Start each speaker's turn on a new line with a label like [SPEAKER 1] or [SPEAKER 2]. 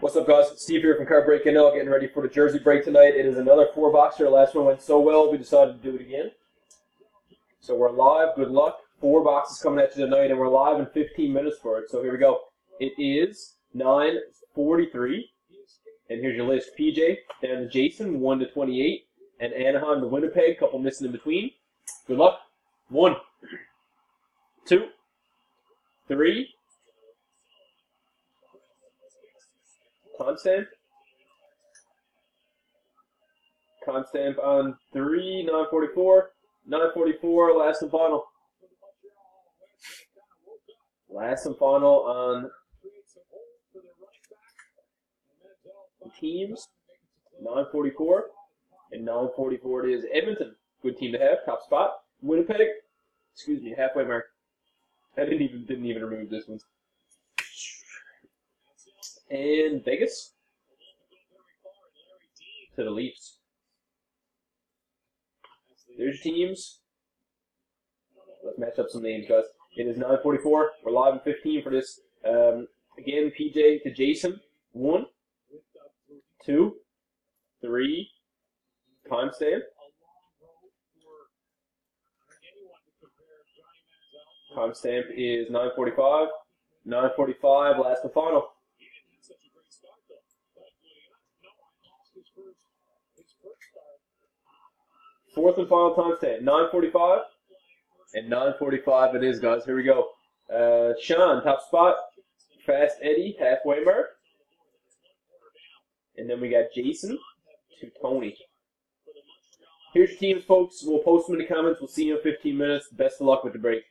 [SPEAKER 1] What's up, guys? Steve here from CardBreak NL, getting ready for the jersey break tonight. It is another four boxer. Last one went so well, we decided to do it again. So we're live. Good luck. Four boxes coming at you tonight, and we're live in 15 minutes for it. So here we go. It is 9:43, and here's your list: PJ down to Jason, one to 28, and Anaheim to Winnipeg. Couple missing in between. Good luck. One, two, three. Timestamp. Timestamp on 3, 944. 944, last and final. Last and final on teams. 944. And 944 it is Edmonton. Good team to have. Top spot. Winnipeg. Excuse me, halfway mark. I didn't even didn't even remove this one and Vegas to the Leafs. There's your teams. Let's match up some names, guys. It is 9:44. We're live in 15 for this. Um, again, PJ to Jason. One, two, three. Timestamp. Timestamp is 9:45. 9:45. Last and final. Fourth and final time stamp, 9.45. And 9.45 it is, guys. Here we go. Uh, Sean, top spot. Fast Eddie, halfway mark. And then we got Jason to Tony. Here's your teams, folks. We'll post them in the comments. We'll see you in 15 minutes. Best of luck with the break.